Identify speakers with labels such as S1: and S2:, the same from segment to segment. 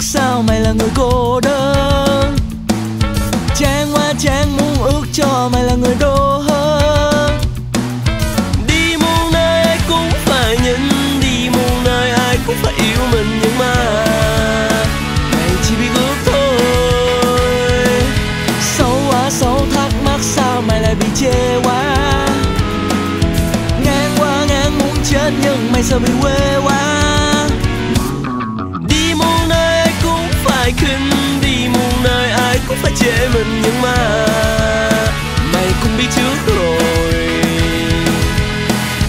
S1: mắt sao mày là người cô đơn. Chán quá chán muốn ước cho mày là người đô hơn. Đi muôn nơi ai cũng phải nhìn Đi muôn nơi ai cũng phải yêu mình Nhưng mà Mày chỉ biết ước thôi. Xấu quá, xấu thắc mắc sao mày lại bị chê quá. Ngang qua, ngang muốn chết nhưng mày sao bị quê quá. Ai phải khinh Đi muôn nơi ai cũng phải chê mình Nhưng mà Mày cũng biết trước rồi.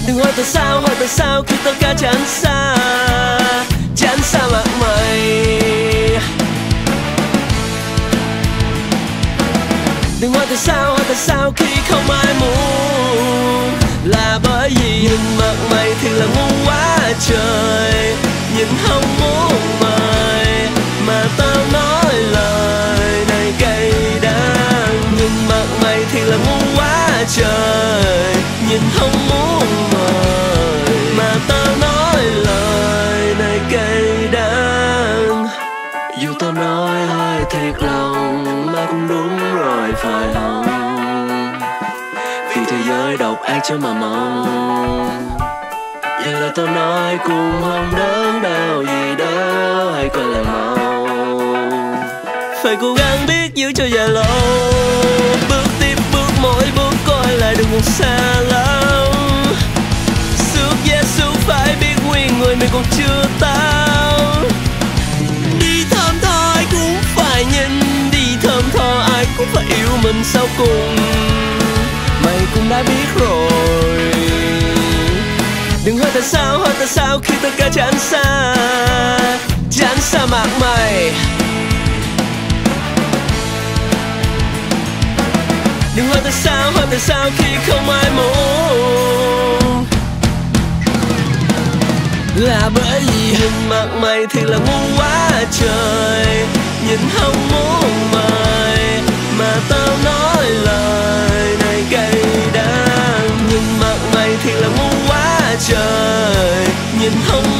S1: Đừng hỏi tại sao, hỏi tại sao khi tất cả chán xa chán xa mặt mày. Đừng hỏi tại sao, hỏi tại sao khi không ai muốn Là bởi vì nhìn mặt mày thì là ngu quá trời. Nhìn không muốn mà mà tao nói lời này cay đắng. Nhưng mặt mày thì là ngu quá trời. Nhìn không muốn mời Mà tao nói lời này cay đắng. Dù tao nói hơi thiệt lòng Mà cũng đúng rồi, phải không? Vì thế giới độc ác cho mà mong. Vậy là tao nói cũng không đớn đau gì đâu. Phải cố gắng biết giữ cho dài lâu. Bước tiếp bước mỗi bước coi lại đừng còn xa lắm. Xước yeah xước phải biết nguyên người mình còn chưa tao. Đi thơm tho ai cũng phải nhìn Đi thơm tho ai cũng phải yêu mình sau cùng. Mày cũng đã biết rồi. Đừng hỏi tại sao, hỏi tại sao khi tất cả chẳng xa Chẳng xa mặt mày. đừng hỏi tại sao, hỏi tại sao khi không ai muốn. Là bởi vì hình mặt mày thì là ngu quá trời. Nhìn không muốn mày, mà tao nói lời này gây đắng. Nhưng mặt mày thì là ngu quá trời. Nhìn không